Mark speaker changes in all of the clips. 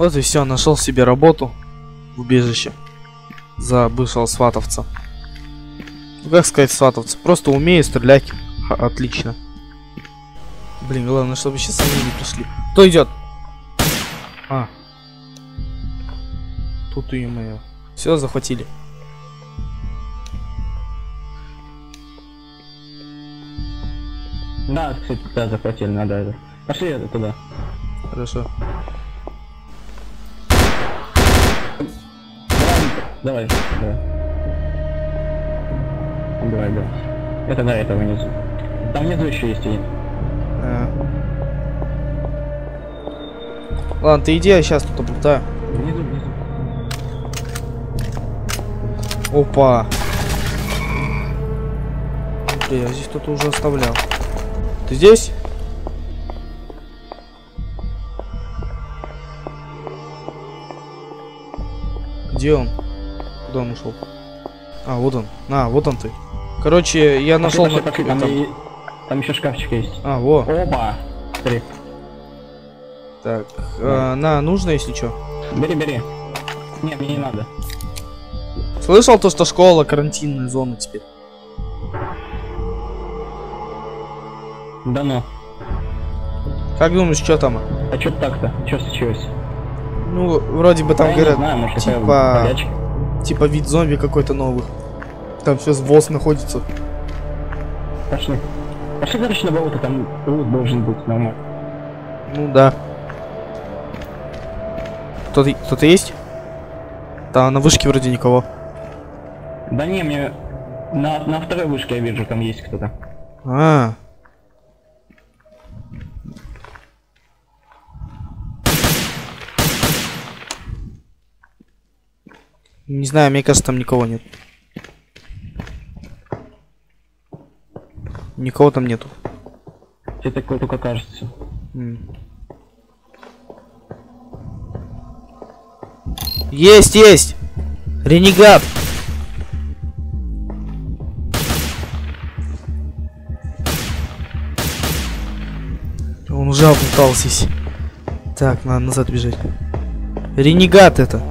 Speaker 1: Вот и все, нашел себе работу в убежище за бывшего сватовца. Ну как сказать сватовца? Просто умею стрелять. Ха, отлично. Блин, главное, чтобы сейчас они не пришли. Кто идет? А. Тут и мое. Все, захватили.
Speaker 2: Да, кстати, да, захватили, надо это. Пошли это туда.
Speaker 1: Хорошо.
Speaker 2: Давай, давай. Давай, давай. Это да, это внизу. Там внизу еще есть один.
Speaker 1: А. Ладно, ты иди, я сейчас тут облутаю.
Speaker 2: Внизу, внизу.
Speaker 1: Опа. Бля, я здесь кто-то уже оставлял. Ты здесь? Где он? Куда он ушел? А, вот он. А, вот он ты. Короче, я нашел...
Speaker 2: Пошли, пошли, там,
Speaker 1: там-
Speaker 2: и- там еще шкафчик есть.
Speaker 1: А, во.
Speaker 2: Опа! Смотри.
Speaker 1: Так, э, на, нужно, если что.
Speaker 2: Бери, бери. Не, мне не надо.
Speaker 1: Слышал то, что школа карантинная зона теперь?
Speaker 2: Да ну.
Speaker 1: Как думаешь, что там?
Speaker 2: А чё так-то? Чё случилось?
Speaker 1: Ну, вроде бы там
Speaker 2: Да
Speaker 1: говорят,
Speaker 2: знаю, может,
Speaker 1: типа-
Speaker 2: болячка.
Speaker 1: Типа вид зомби какой-то новый. Там сейчас ВОЗ находится.
Speaker 2: Пошли. Пошли, короче, на болото, там лут должен быть нормально.
Speaker 1: Ну да. Кто-то кто есть? Да, на вышке вроде никого.
Speaker 2: Да не, мне на, на второй вышке я вижу, там есть кто-то.
Speaker 1: А. Не знаю, мне кажется, там никого нет. Никого там нету.
Speaker 2: Тебе такое только кажется.
Speaker 1: М. Есть, есть! Ренегат! Он уже облутался. Так, надо назад бежать. Ренегат это.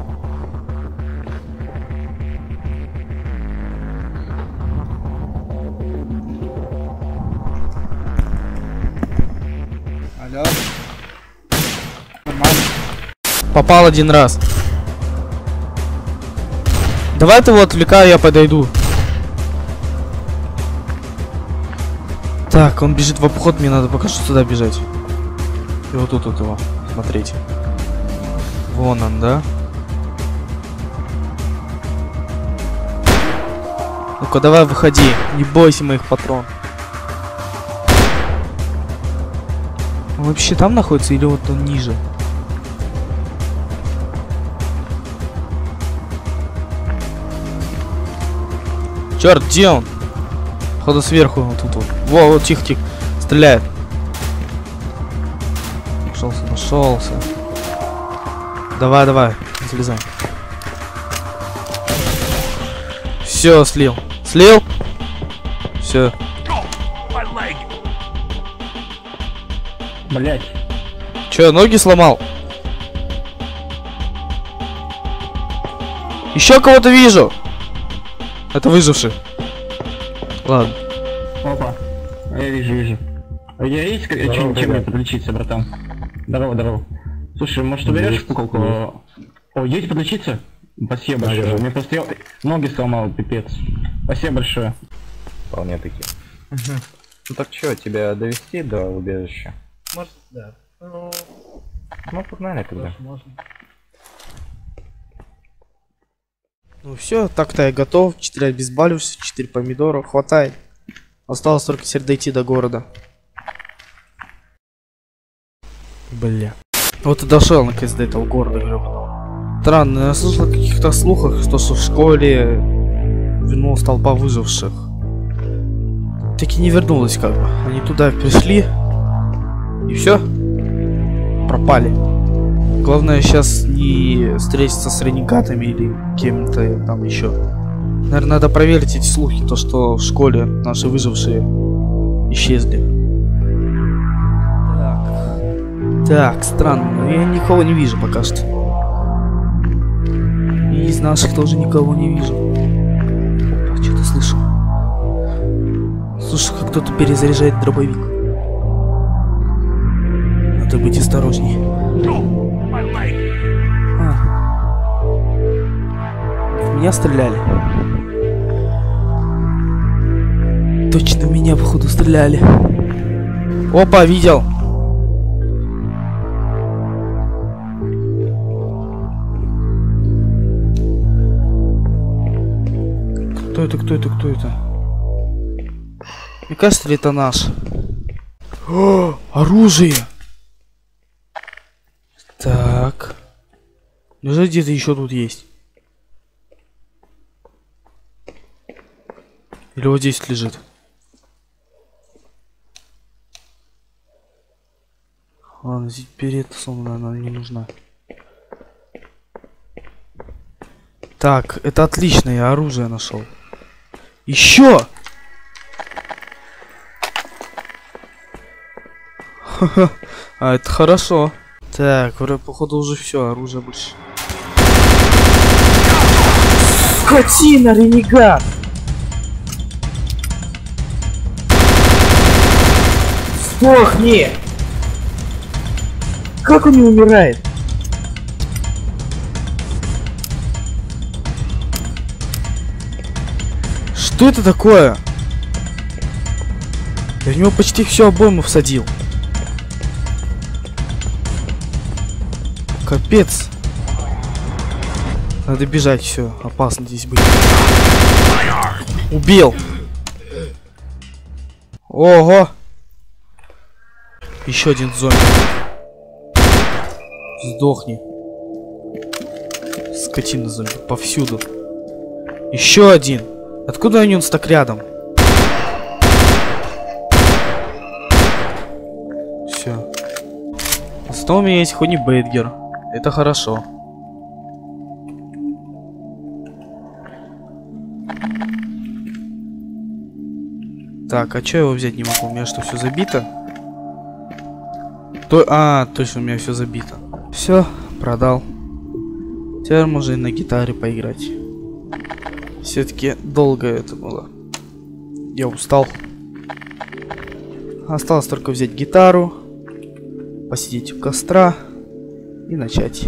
Speaker 1: Попал один раз. Давай ты его отвлекаю, я подойду. Так, он бежит в обход, мне надо пока что сюда бежать. И вот тут вот его смотреть. Вон он, да? Ну-ка, давай выходи. Не бойся моих патрон. Он вообще там находится или вот он ниже? Черт, где он? Походу сверху вот тут вот. Во, вот тихо, тихо. Стреляет. Нашелся, нашелся. Давай, давай, залезай. Все, слил. Слил? Все.
Speaker 2: Блять.
Speaker 1: Че, ноги сломал? Еще кого-то вижу. Это выживший. Ладно.
Speaker 2: Опа. Я вижу, вижу. А я есть как-
Speaker 3: Здорово,
Speaker 2: чем, чем мне подлечиться, братан? Здорово, здорово. Слушай, может уберешь
Speaker 3: Есть,
Speaker 2: куколку? О, есть подлечиться? Спасибо
Speaker 3: Да,
Speaker 2: большое. Мне просто я- ноги сломал, пипец. Спасибо большое.
Speaker 3: Вполне таки. Ну так что, тебя довести до убежища?
Speaker 4: Может, да. Ну,
Speaker 3: Ну, погнали тогда.
Speaker 4: можно.
Speaker 1: Ну все, так-то я готов. 4 обезболивших, 4 помидора. Хватает. Осталось только теперь дойти до города. Бля. Вот и дошел наконец до этого города гребаного. Странно, я слышал о каких-то слухах, что в школе вернулась толпа выживших. Так и не вернулась как бы. Они туда пришли и все. Пропали. Главное сейчас не встретиться с ренегатами или кем-то там еще. Наверное, надо проверить эти слухи, то что в школе наши выжившие исчезли. Так. Так, странно, но я никого не вижу пока что. Из наших тоже никого не вижу. Опа, что-то слышу. Слушай, как кто-то перезаряжает дробовик. Надо быть осторожней. Меня стреляли. Точно в меня, походу, стреляли. Опа, видел. Кто это, кто это, кто это? Мне кажется, это наш? О, оружие! Так. Неужели где-то еще тут есть? Или вот здесь лежит? Ладно, здесь перед сумма, она не нужна. Так, это отлично, я оружие нашел. Еще! А это хорошо. Так, вроде походу уже все, оружие больше. Скотина, ренегат! Сдохни! Как он не умирает? Что это такое? Я в него почти все обойму всадил. Капец. Надо бежать, все, опасно здесь быть. Убил. Ого. Еще один зомби. Сдохни. Скотина зомби. Повсюду. Еще один. Откуда они нас так рядом? Все. Зато у меня есть хоть не Бейдгер. Это хорошо. Так, а чё я его взять не могу? У меня что, все забито? То... А, точно, у меня все забито. Все, продал. Теперь можно и на гитаре поиграть. Все-таки долго это было. Я устал. Осталось только взять гитару, посидеть у костра и начать.